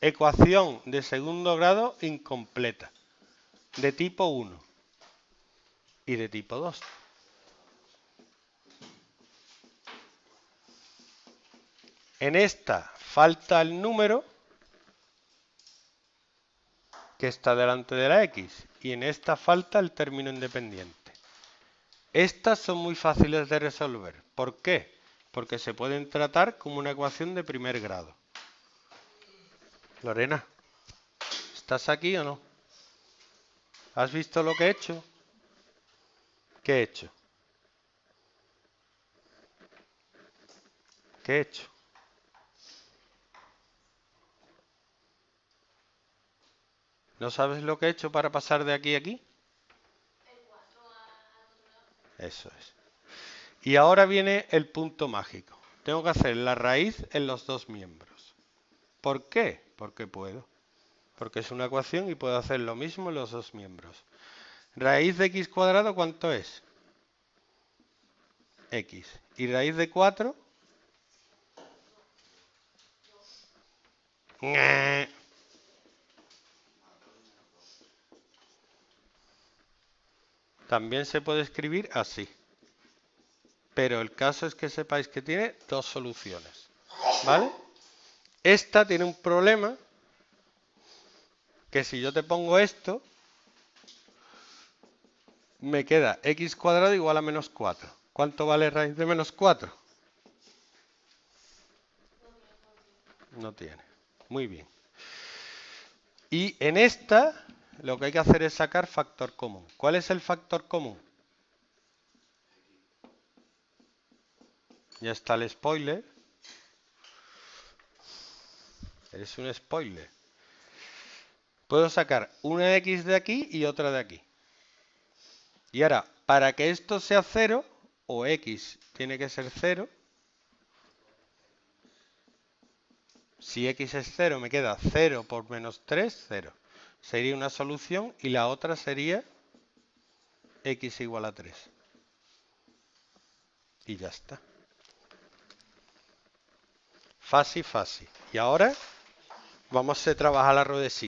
Ecuación de segundo grado incompleta, de tipo 1 y de tipo 2. En esta falta el número que está delante de la x y en esta falta el término independiente. Estas son muy fáciles de resolver. ¿Por qué? Porque se pueden tratar como una ecuación de primer grado. Lorena, ¿estás aquí o no? ¿Has visto lo que he hecho? ¿Qué he hecho? ¿Qué he hecho? ¿No sabes lo que he hecho para pasar de aquí a aquí? Eso es. Y ahora viene el punto mágico. Tengo que hacer la raíz en los dos miembros. ¿Por qué? Porque puedo. Porque es una ecuación y puedo hacer lo mismo en los dos miembros. Raíz de x cuadrado, ¿cuánto es? x. ¿Y raíz de 4? También se puede escribir así. Pero el caso es que sepáis que tiene dos soluciones. ¿Vale? Esta tiene un problema que si yo te pongo esto, me queda x cuadrado igual a menos 4. ¿Cuánto vale raíz de menos 4? No tiene. Muy bien. Y en esta lo que hay que hacer es sacar factor común. ¿Cuál es el factor común? Ya está el spoiler. Es un spoiler. Puedo sacar una x de aquí y otra de aquí. Y ahora, para que esto sea 0, o x tiene que ser 0, si x es 0 me queda 0 por menos 3, 0 sería una solución y la otra sería x igual a 3. Y ya está. Fácil, fácil. Y ahora vamos a trabajar la ruedecita.